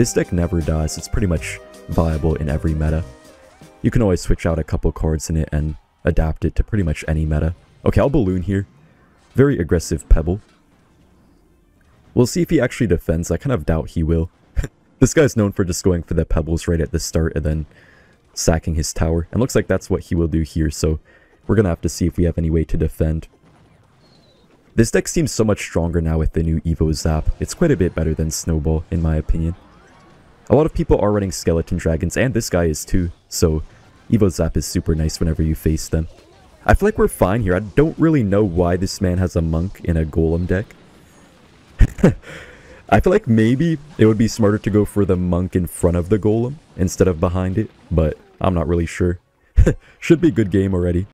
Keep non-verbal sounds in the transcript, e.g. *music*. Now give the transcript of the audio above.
This deck never dies, it's pretty much viable in every meta. You can always switch out a couple cards in it and adapt it to pretty much any meta. Okay, I'll Balloon here. Very aggressive Pebble. We'll see if he actually defends. I kind of doubt he will. *laughs* this guy's known for just going for the Pebbles right at the start and then sacking his tower. And looks like that's what he will do here, so we're going to have to see if we have any way to defend. This deck seems so much stronger now with the new Evo Zap. It's quite a bit better than Snowball, in my opinion. A lot of people are running Skeleton Dragons, and this guy is too, so Evo Zap is super nice whenever you face them. I feel like we're fine here. I don't really know why this man has a Monk in a Golem deck. *laughs* I feel like maybe it would be smarter to go for the Monk in front of the Golem instead of behind it, but I'm not really sure. *laughs* Should be good game already.